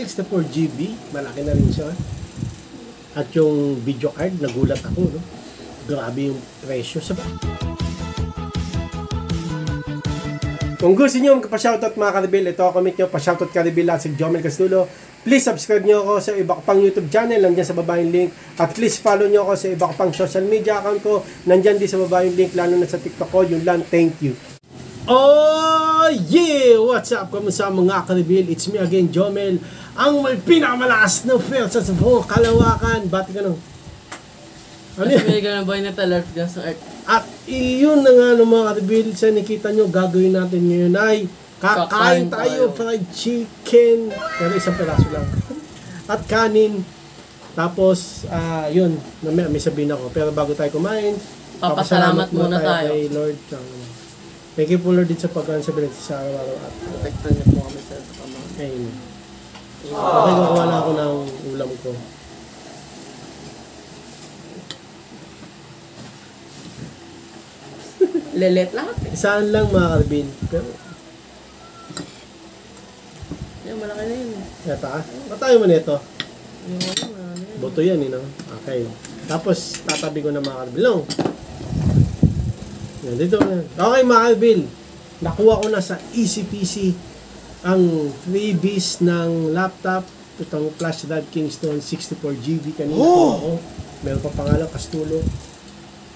64GB, malaki na rin siya. At yung video card, nagulat ako, no? Grabe yung presyo sa Kung gusto nyo magpa-shoutout mga karibil, ito ako comment nyo, pa-shoutout karibil at si Jomel Castulo. Please subscribe nyo ako sa iba pang YouTube channel, nandyan sa baba yung link. At please follow nyo ako sa iba pang social media account ko, nandyan din sa baba yung link, lalo na sa TikTok ko. Yun lang, thank you. Oh yeah! What's up? Kamusta mga karibil? It's me again, Jomel. Ang may pinakamalakas na pwersa sa buong kalawakan. Bati ka nung. Ano yan? may ganun boy na talarp dyan sa earth. At iyon na nga no, mga karibil, sa nakita nyo, gagawin natin ngayon ay kakain tayo tayo. fried chicken. Pero isang peraso lang. At kanin. Tapos, ah yun, may, may sabihin ako. Pero bago tayo kumain, Papasalamat muna tayo. kay Lord. Thank you po Lord din sa pagkain sa binigay sa araw-araw at Protektan niyo po kami sa sa mga. Amen. Okay, kukuha na ako ng ulam ko. Lelet lahat eh. Saan lang mga karbin? Pero, Yan, malaki na yun. eto ah. Matayo mo nito. Yung ano, yun. Buto yan, you know? Okay. Tapos, tatabi ko na mga karbilong. Yan, dito na. Okay, mga karbil. Nakuha ko na sa easy peasy ang freebies ng laptop. Itong flash drive Kingston 64GB kanina oh! ako. Meron pa pangalan, Castulo.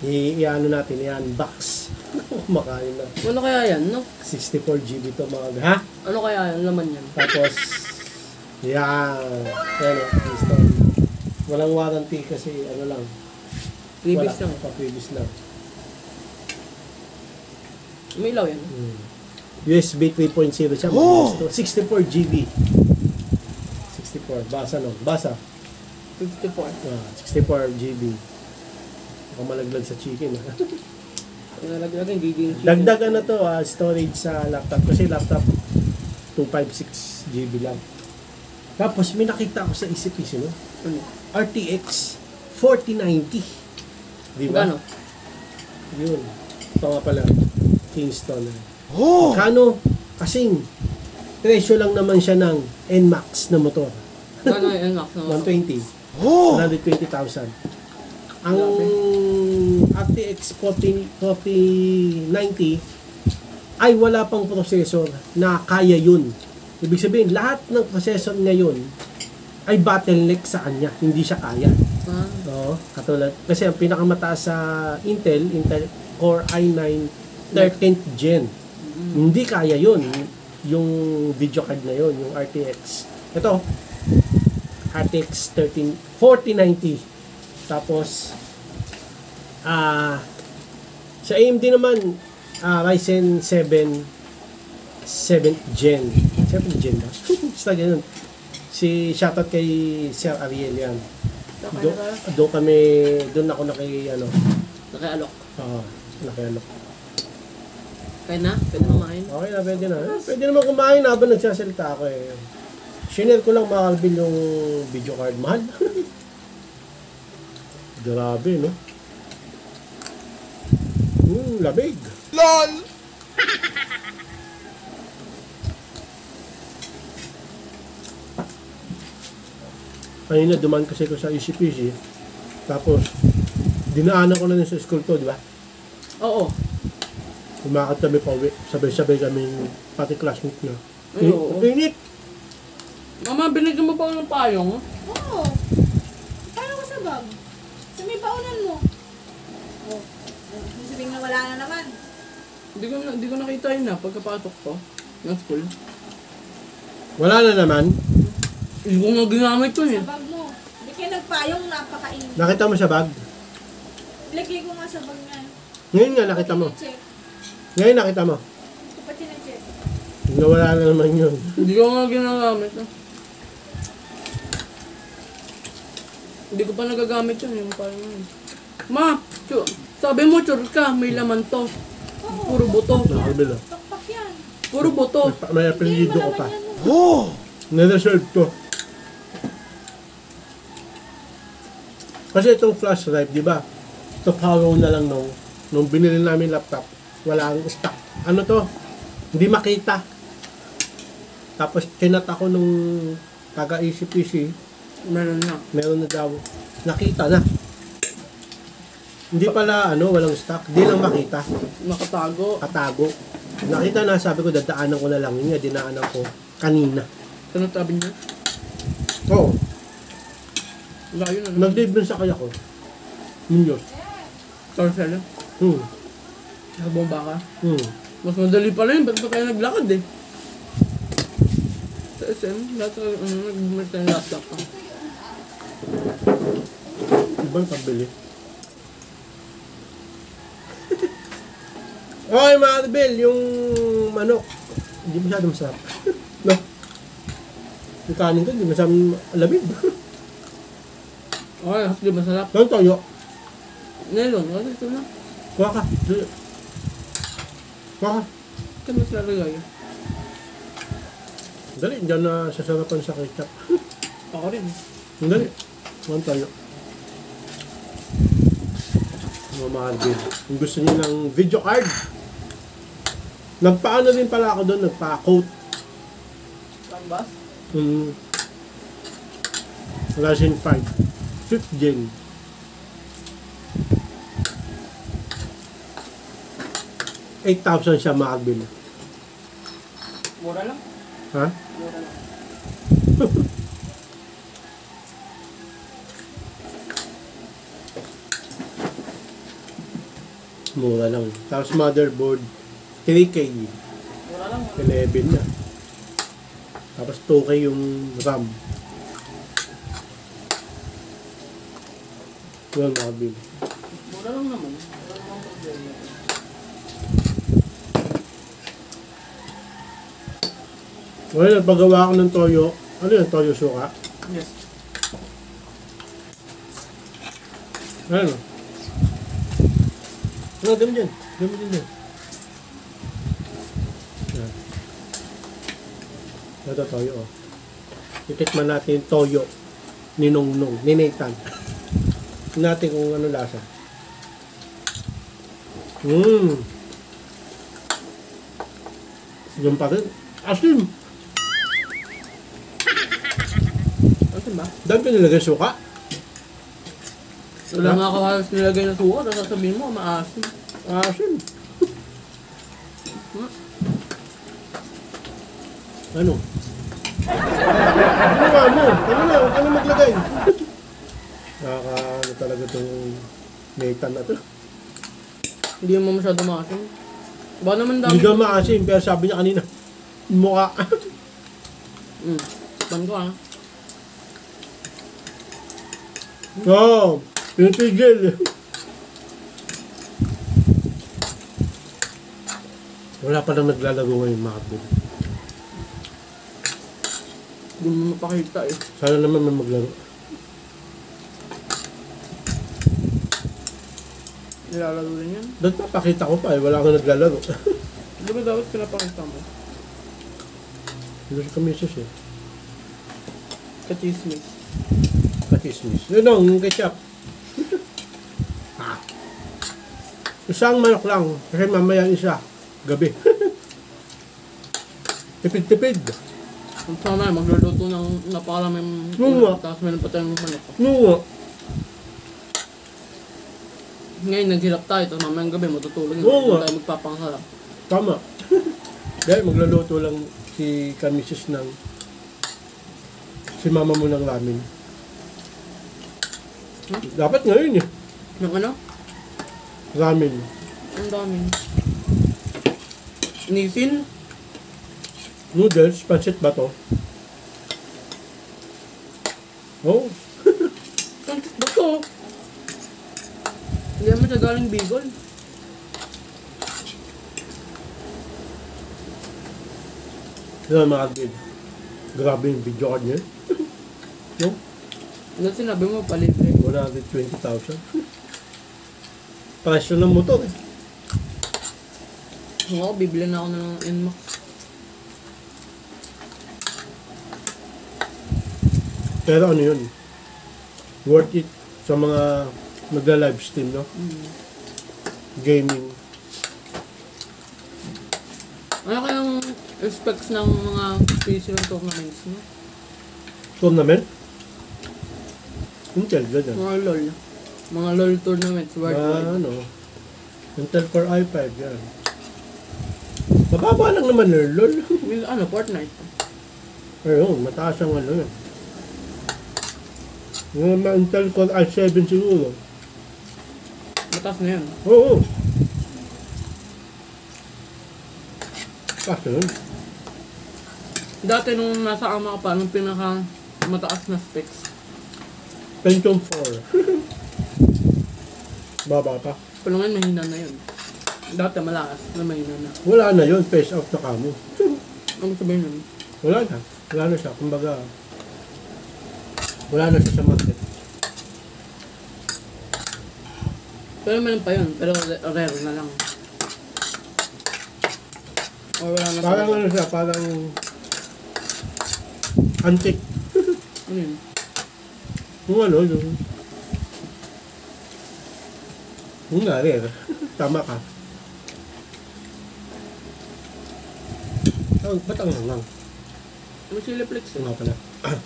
I- i-ano natin, i-unbox. Kumakain na. Ano kaya yan, no? 64GB to mga ha? Ano kaya yan, laman yan? Tapos, yan. Yan o, Kingston. Walang warranty kasi ano lang. Previous wala, lang. Pa previous lang. May ilaw yan. Hmm. USB 3.0 siya. Oh! 64 GB. 64. Basa no? Basa. 54. Ah, 64 GB. Baka malaglag sa chicken. ah. Pinalaglagan, giging chicken. Dagdagan na to ah, storage sa laptop. Kasi laptop 256 GB lang. Tapos may nakita ako sa ECPC no? Ano? RTX 4090. Di ba? Magkano? Yun. Ito nga pala. Kingston. Oh! Kano? Kasing presyo lang naman siya ng NMAX na motor. Magkano yung max na 120. Oh! 120,000. Ang RTX 40, 4090 ay wala pang processor na kaya yun. Ibig sabihin, lahat ng processor ngayon ay bottleneck sa kanya. Hindi siya kaya. Ah, Oo, katulad. Kasi ang pinakamataas sa Intel, Intel Core i9 13th Gen. Hindi kaya yun. Yung video card na yun, yung RTX. Ito, RTX 13, 4090. Tapos, ah, sa AMD naman, ah, Ryzen 7 7th Gen. 7th Gen ba? Basta ganun. Si shoutout kay Sir Ariel yan. na tayo. doon kami, doon ako naki, ano, Nakialok. oo, nakiano. Kaya na? Pwede kumain? Okay na, pwede na. Eh, Pwede naman kumain habang nagsasalita ako eh. Shinare ko lang mga kalbil yung video card. Mahal. Grabe, no? Hmm, labig. LOL! Kanina duman kasi ko sa ECPC. Tapos, dinaanan ko na din sa school to, di ba? Oo. Kumakad kami pa uwi. Sabay-sabay kami pati classmate na. Ay, oo. Ang init. Mama, binigyan mo pa ako ng payong? Oo. Paano ka sa bag? Sa may paunan mo. Oh. Sabihin nga wala na naman. Hindi ko, na, hindi ko nakita yun na pagkapatok ko ng school. Wala na naman. Hindi ko nga ginamit ko eh. Sa bag mo. Hindi kayo nagpayong napakainit. Nakita mo sa bag? Ilagay ko nga sa bag niya. Ngayon nga nakita mo. Check. Ngayon nakita mo. Ito pa check. Nawala na naman yun. Hindi ko nga ginagamit ah. Hindi ko pa nagagamit yun, yung parang yun. Ma, sabi mo, chur ka, may laman to. Puro buto. Nakabila. Pakpak yan. Puro buto. May, may apelido ko pa. Oh! Na-reserve ko. Kasi itong flash drive, di ba? Ito follow na lang nung, nung binili namin laptop. Wala ang stock. Ano to? Hindi makita. Tapos kinat ako nung taga ECPC, Meron na. meron na daw. Nakita na. Hindi pala, ano, walang stock. Hindi lang makita. Nakatago. Katago. Nakita na, sabi ko, dadaanan ko na lang. Yun dinaanan ko kanina. Ano tabi niya? Oo. Layo na. Nag-live sa kaya ko. Munyos. Torcelo. Hmm. Nakabomba ka. Hmm. Mas madali pala yun. Ba't ba kayo naglakad eh? Sa SM, lahat ng ano, nag-bumalik tayo laptop ka. Ibang pabili. Okay, mga Arbel, yung manok, hindi masyado masarap. no? Yung kanin ko, hindi masyado alamig. Okay, hapli masarap. Yung toyo, Ngayon, kasi ito na. kuha ka. Ka. Kaya mas lalagay. Dali, dyan na sasarapan sa ketchup. Ako rin. Dali. Kuha tayo. Mga mga Arbel. Kung gusto niyo ng video card, nagpaano din pala ako doon, nagpa-coat. Canvas? Mm. Resin 5. Fifth gen. Eight thousand siya makabili. Mura lang. Ha? Mura lang. Mura lang. Tapos motherboard, 3K. Mura lang. 11 na. Tapos 2K yung RAM. Yun makabili. Mura lang naman. Well, nagpagawa ako ng toyo. Ano yun? Toyo suka? Yes. Ano? Ano, dami dyan. Dami dyan dyan. Yan. Ito toyo, oh. Titikman natin yung toyo ni Nongnong, ni Nathan. Tingnan natin kung ano lasa. Mmm. Yung pa rin. Asim. Ba? Dami pa nilagay suka. Wala nga ako halos nilagay na suka. Tapos sasabihin mo, maasim. Asim. Ano? Ano nga mo? Ano na? Huwag ka na maglagay. Nakaka, ano talaga itong Nathan na to. Hindi mo masyado maasim. Ba naman dami. Hindi ka maasim, pero sabi niya kanina, mukha. Hmm. Pan ko ah. Oo, oh, pinitigil. Wala pa nang naglalaro ngayon mga kapatid. Hindi mo mapakita eh. Sana naman may maglaro. Nilalaro rin yan. Dapat papakita ko pa eh, wala akong naglalaro. Di ba dapat pinapakita mo? Hindi sa kamisos eh. Kachismis. Katismis. Yun ang ketchup. ah. Isang manok lang. Kasi mamaya isa. Gabi. Tipid-tipid. Kung sana magluluto ng napakaraming Oo nga. tapos meron pa tayong manok. No nga. Ngayon naghirap tayo, tapos mamayang gabi matutulog nga. tayo magpapangsarap. Tama. Dahil magluluto lang si kamisis ng si mama mo ng ramen. Dapat ngayon eh. Yung ano? Ramen. Ang dami. Nisin? Noodles, pancit ba to? Oh, Ang ba to? Hindi naman siya galing Bicol. yun mga kid. Grabe yung video card niya. no? Ano sinabi mo, palibre. 120,000. Presyo ng motor eh. Ako, bibili na ako ng NMAX. Pero ano yun? Worth it sa mga nagla-live stream, no? Mm. Gaming. Ano kayang specs ng mga PC ng tournaments mo? tournament. Intel, ganyan. Mga LOL. Mga LOL tournaments Na, worldwide. ano, Intel Core i5, yan. Mababa lang naman lol. May ano, Fortnite. Ayun, mataas ang ano yun. Yung mga Intel Core i7 siguro. Mataas na yan. Oo. Kaso yun. Dati nung nasa ama ka pa, nung pinaka mataas na specs. Pentium 4. Baba pa. Ngayon mahina na yun. Dati malakas na mahina na. Wala na yun, face out na kamo. Ano sabihin nun? Wala na. Wala na siya. Kumbaga, wala na siya sa market. Pero meron pa yun, pero re- rare na lang. Or wala na Parang ano siya, parang antique. Ano yun? Yung ano, yung... Yung nga, rare. Tama ka. Oh, ba't ang hangang? Ano sila flex Ito eh? nga pala. Ah,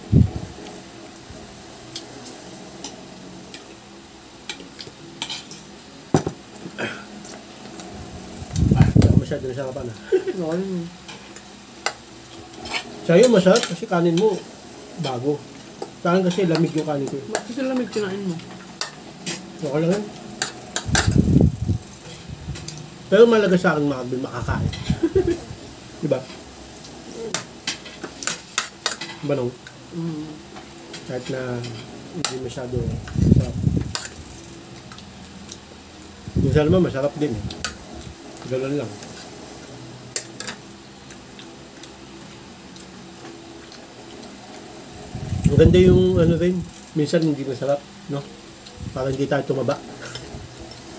masyado nasarapan ah. Ano yun? Sa'yo masarap kasi kanin mo bago. Sa akin kasi lamig yung kanin ko. eh. Ba't kasi lamig kinain mo? Okay lang yan. Pero malaga sa akin mga kabin makakain. diba? Banong. Mm. Kahit na hindi masyado masarap. Minsan naman masarap din eh. Ganun lang. Ang ganda yung ano rin, minsan hindi masarap, no? Parang hindi tayo tumaba.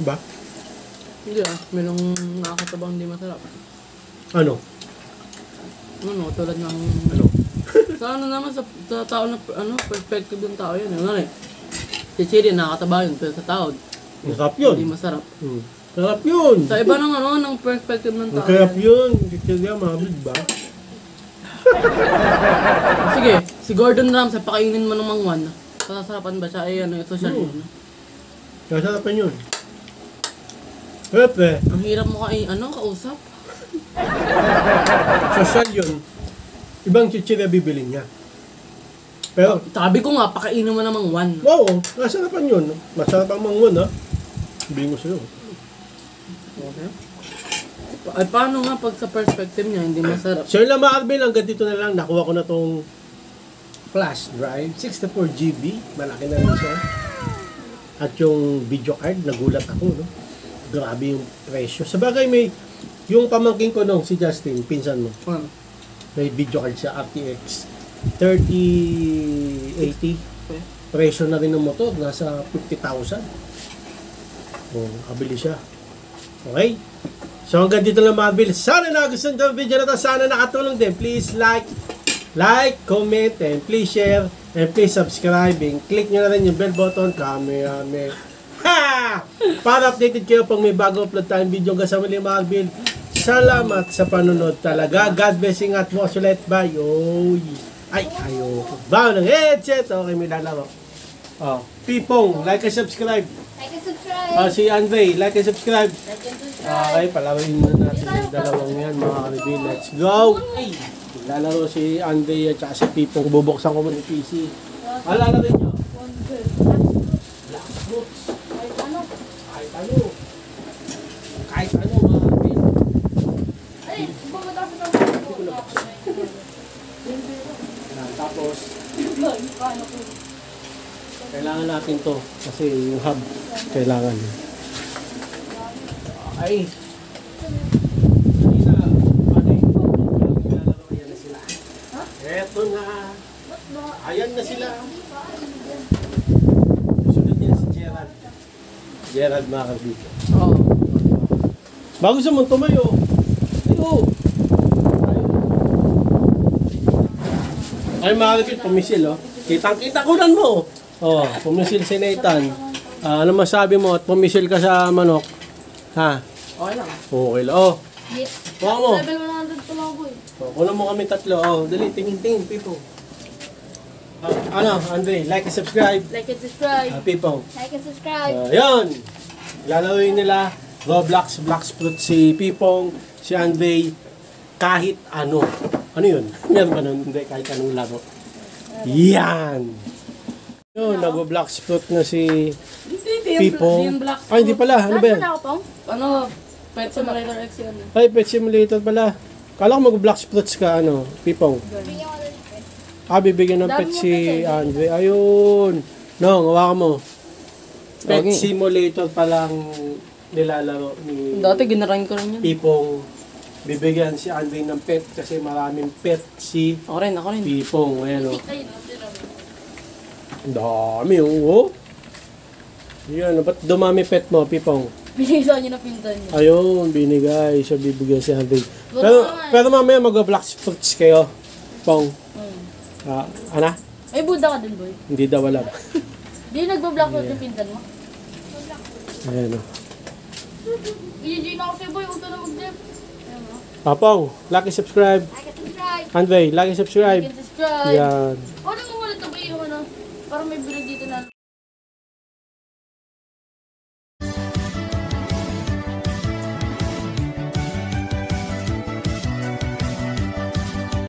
Diba? Hindi ah, merong nakakatabang hindi masarap. Ano? Ano, tulad ng... Ano? sa ano naman, sa, sa tao na, ano, perspective ng tao yun. Ano eh. Si Chiri, nakakataba yun, pero sa tao, Masarap hindi yun. masarap. Hmm. Sarap yun. Sa iba ng ano, ng perspective ng tao. Masarap yan. yun. Kaya mahabig ba? Sige, si Gordon Ramsay, pakainin mo ng mangwan. Pasasarapan ba siya? Ay, ano, social Oo. yun. Masarapan yun. Pepe, Ang hirap mo kay, ano, kausap. social yun. Ibang chichirya bibili niya. Pero, Sabi ko nga, pakainin mo ng mangwan. oo, masarapan yun. Masarap ang mangwan, ha? Sabihin ko sa'yo. Ay, paano nga pag sa perspective niya, hindi masarap? Lang mga Arvin, hanggang dito na lang. Nakuha ko na tong flash drive. 64GB. Malaki na rin siya. At yung video card, nagulat ako, no? Grabe yung presyo. Sa bagay, may yung pamangking ko nung si Justin, pinsan mo, Ano? may video card siya, RTX 3080. Okay. Presyo na rin ng motor, nasa 50,000. Oh, kabili siya. Okay? So hanggang dito lang Marvel. Sana nagustuhan ang video na to. Sana nakatulong din. Please like, like, comment, and please share, and please subscribe, and click nyo na rin yung bell button. Camera, me. Ha! Para updated kayo pag may bago upload tayong video sa muli Marvel. Salamat sa panonood talaga. God blessing at most ulit. Bye. Oy. Ay, ayoko. Bawa ng headset. Okay, may lalaro. Oh, Pipong, like and subscribe. Like and subscribe. Ah, si Andre, like and subscribe. Okay, palawain muna natin yung dalawang yan, mga kanibil. Let's go! Lalaro si Andre at saka si Pipong. Bubuksan ko muna yung PC. Alala rin nyo. Black Boots. Kahit ano. Kahit ano. Kahit ano, mga. Ay, bumata tao. Yan, Tapos, Paano ko? Kailangan natin to. Kasi yung hub, kailangan. Okay. Kanina, ano sila. Eto na. Ayan na sila. Hindi ba? Ano yan? Sunod niya si Gerald. Gerald Macarbito. Oo. Bago sa mong tumayo. Ayo. Ay Macarbito, pumisil oh. Kitang-kita ko lang mo. Oh, pumisil si Nathan. Ah, ano masabi mo at pumisil ka sa manok? Ha? Okay lang. Okay lang. Oh, Hit. Kuha mo. Level 100 tumago eh. oh kunan mo kami tatlo. Oh, dali, tingin-tingin, pipo. Ah, ano, Andre, like and subscribe. Like and subscribe. Uh, Pipong. Like and subscribe. Uh, yun! Lalaroin nila Roblox, Black Fruit si Pipong, si Andre, kahit ano. Ano yun? Meron ba nun? Hindi, kahit anong laro. Yan! Yun, nag-Black Fruit na si Hindi, hindi Pipong. hindi yung black Ay, hindi pala. Ano ba yan? ako, Pong? Ano, Pet Simulator X yan. Ay, Pet Simulator pala. Kala ko mag-Black Fruits ka, ano, Pipong. Ah, bibigyan ng Dami pet si eh. Andre. Ayun. No, hawakan mo. Pet Okay. Simulator palang nilalaro ni Dati ginarain ko rin yun. Pipong. Bibigyan si Andre ng pet kasi maraming pet si Ako rin, ako rin. Pipong. Ayan o. Ang dami oh. Yan, ba't dumami pet mo, Pipong? Pinisa niyo na pintan niyo. Ayun, binigay. So, bibigyan si Andre. Pero, pero mamaya mag-black fruits kayo. Pong. Hmm. Ah, ana? May Buddha ka din, boy. Hindi daw alam. Di nagbo-block yeah. yung pintan mo. Ayan o. Gigi na ako sa'yo, boy. Huwag ka na mag-dip. Ayan o. Papong, like and subscribe. Like and subscribe. Andre, like and subscribe. Like and subscribe. Yan. O, nang umalit na ba yung ano? Parang may bilag dito na